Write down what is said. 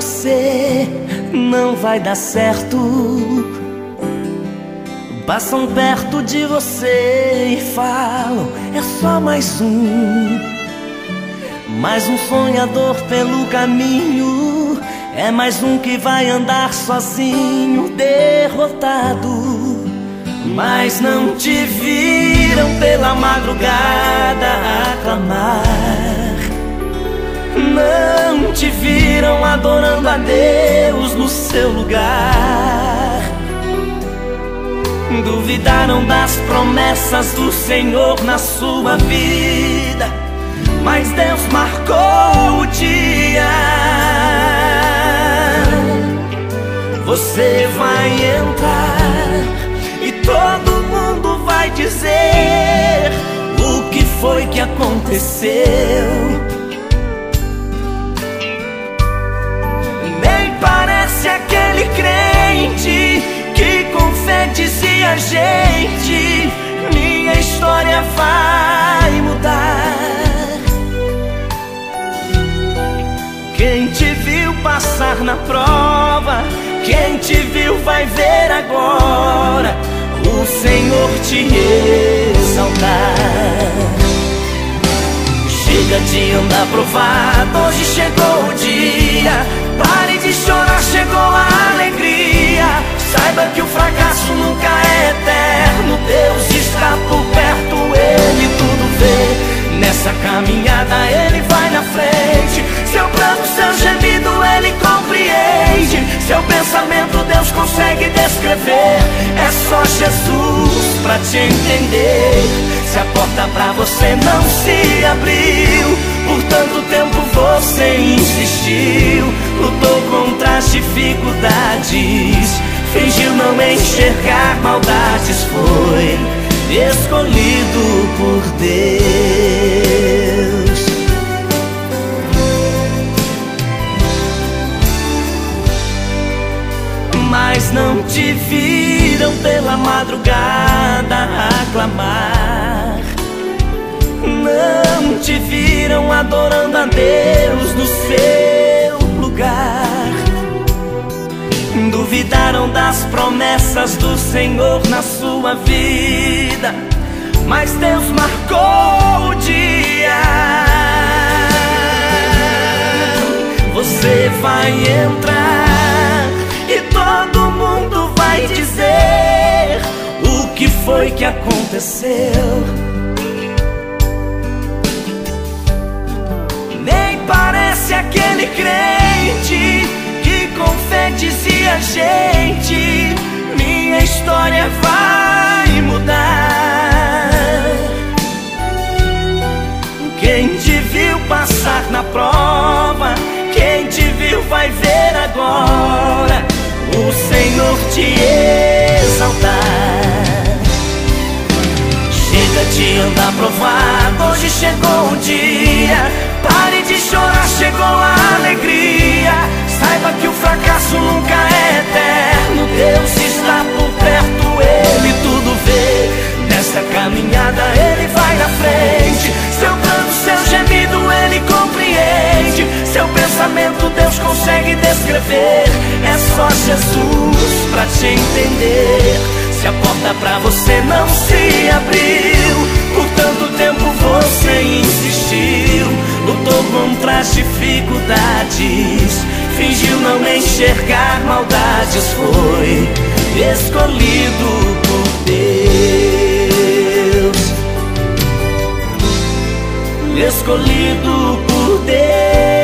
você não vai dar certo. Passam perto de você e falam: é só mais um. Mais um sonhador pelo caminho. É mais um que vai andar sozinho, derrotado. Mas não te viram pela madrugada aclamar. Não te viram adorando a Deus no seu lugar. Duvidaram das promessas do Senhor na sua vida. Mas Deus marcou o dia. Você vai entrar e todo mundo vai dizer o que foi que aconteceu. Dizia: Gente, minha história vai mudar. Quem te viu passar na prova, quem te viu vai ver agora o Senhor te exaltar. Chega de andar provado, hoje chegou o dia. Pare de chorar, chegou a alegria. Saiba que o fracasso nunca é consegue descrever. É só Jesus pra te entender. Se a porta pra você não se abriu, por tanto tempo você insistiu, lutou contra as dificuldades, fingiu não enxergar maldades, foi escolhido por Deus. Não te viram pela madrugada aclamar não te viram adorando a Deus no seu lugar. Duvidaram das promessas do Senhor na sua vida, mas Deus marcou o dia. Você vai entrar vai dizer o que foi que aconteceu. parece aquele crente que com fé dizia: Gente, minha história vai mudar. Quem te viu passar na prova, te exaltar. Chega de andar provado, hoje chegou o dia Pare de chorar, chegou a alegria. Saiba que o fracasso consegue descrever. É só Jesus pra te entender. Se a porta pra você não se abriu, por tanto tempo você insistiu, lutou contra as dificuldades, fingiu não enxergar maldades, foi escolhido por Deus, escolhido por Deus.